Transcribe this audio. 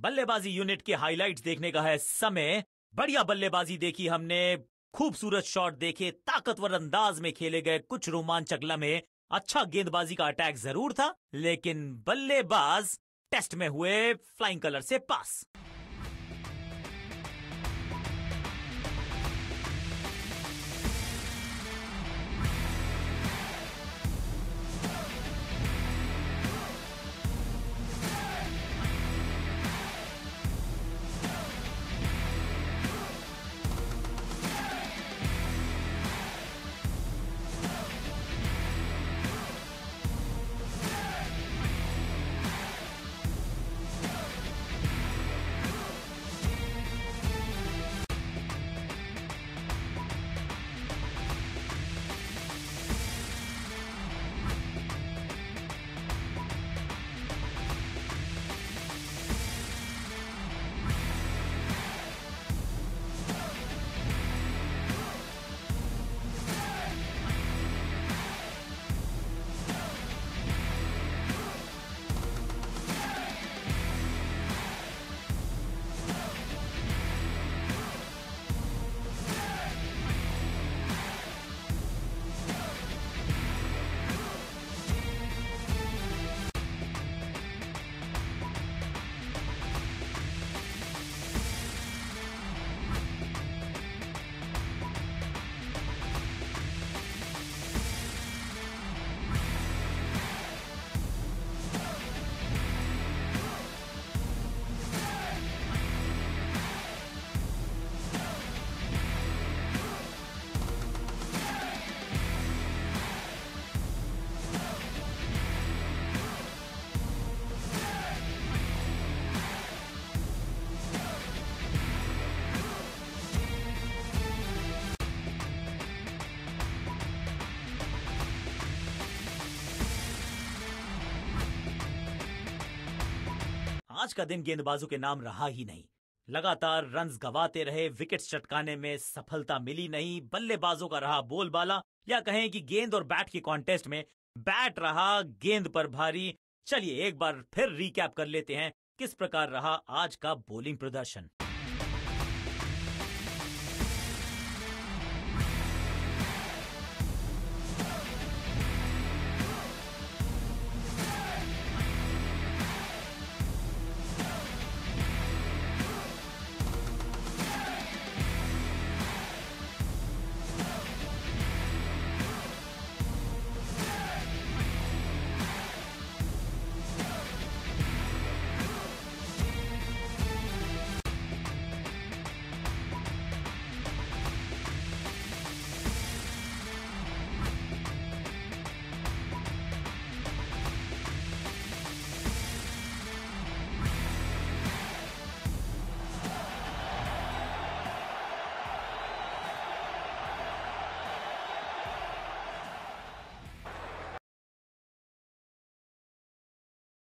बल्लेबाजी यूनिट के हाइलाइट्स देखने का है समय। बढ़िया बल्लेबाजी देखी हमने। खूबसूरत शॉट देखे, ताकतवर अंदाज में खेले गए कुछ रोमांचक लम्हे। अच्छा गेंदबाजी का अटैक ज़रूर था, लेकिन बल्लेबाज टेस्ट में हुए फ्लाइंग कलर से पास। आज का दिन गेंदबाजों के नाम रहा ही नहीं। लगातार रन गवाते रहे विकेट चटकाने में सफलता मिली नहीं, बल्लेबाजों का रहा बोलबाला, या कहें कि गेंद और बैट के कॉन्टेस्ट में बैट रहा गेंद पर भारी। चलिए एक बार फिर रिकैप कर लेते हैं, किस प्रकार रहा आज का बोलिंग प्रदर्शन।